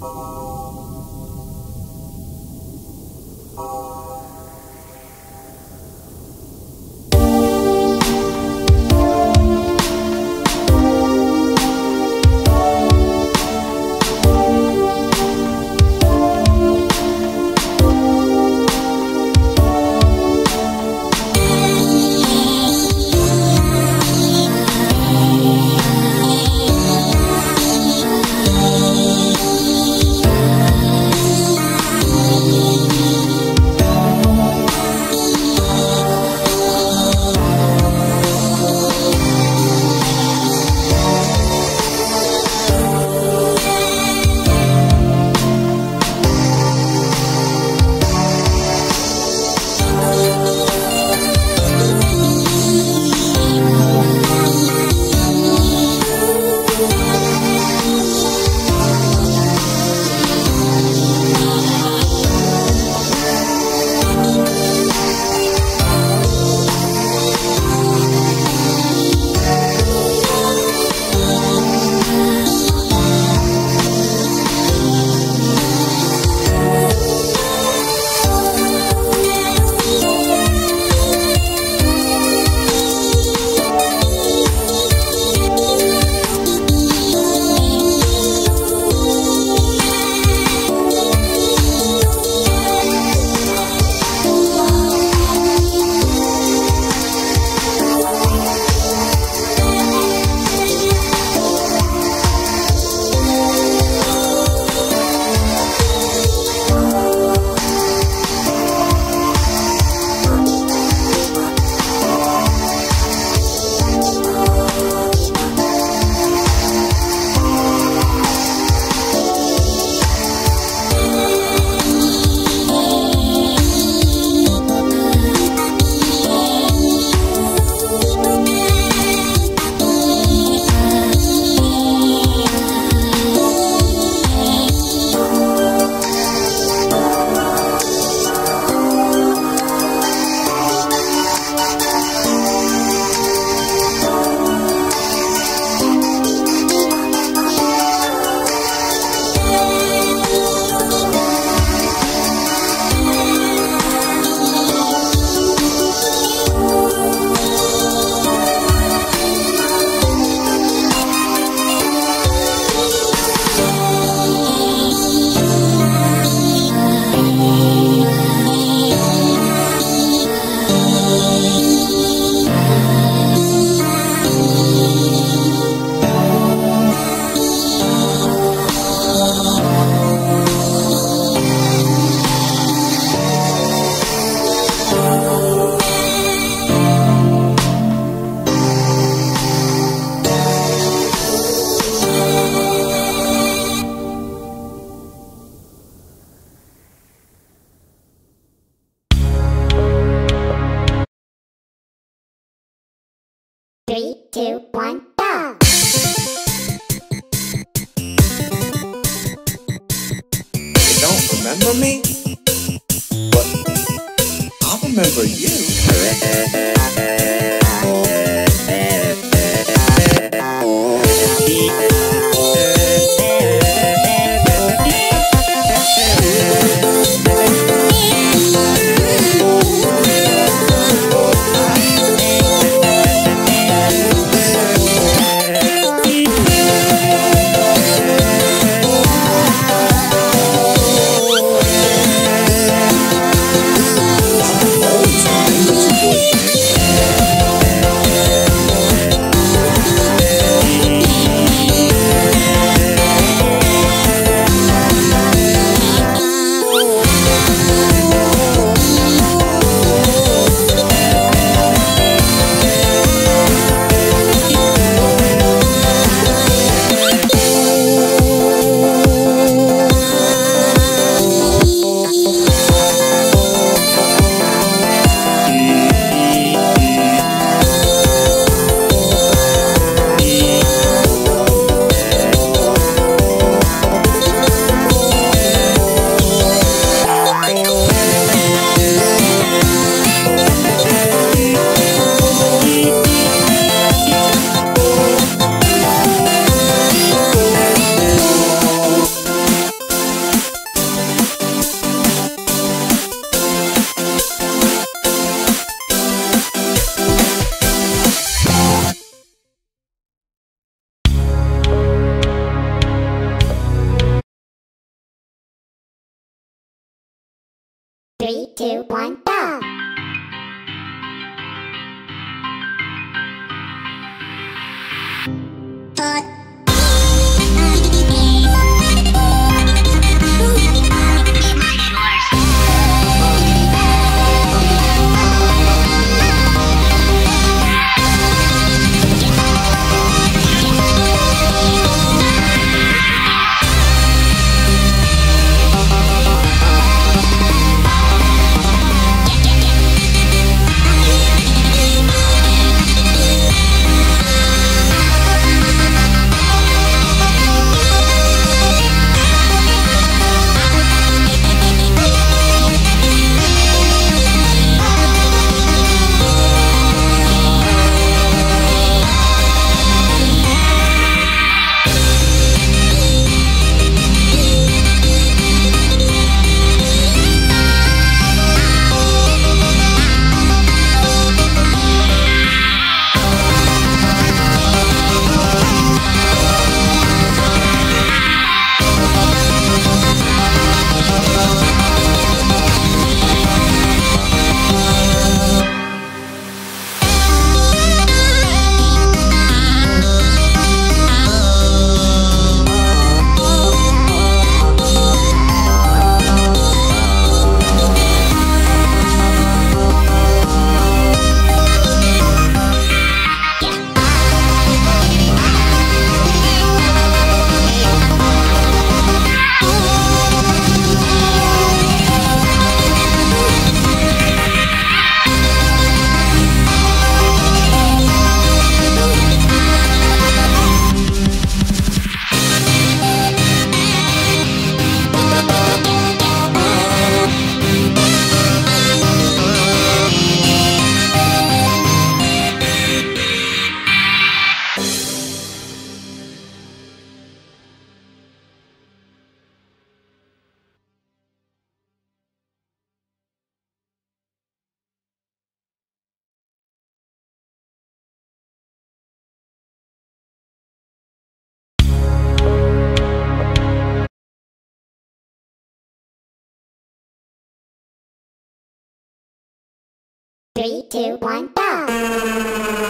Three, remember me? But I remember you. Three, two, one, go! Three, two, one, go!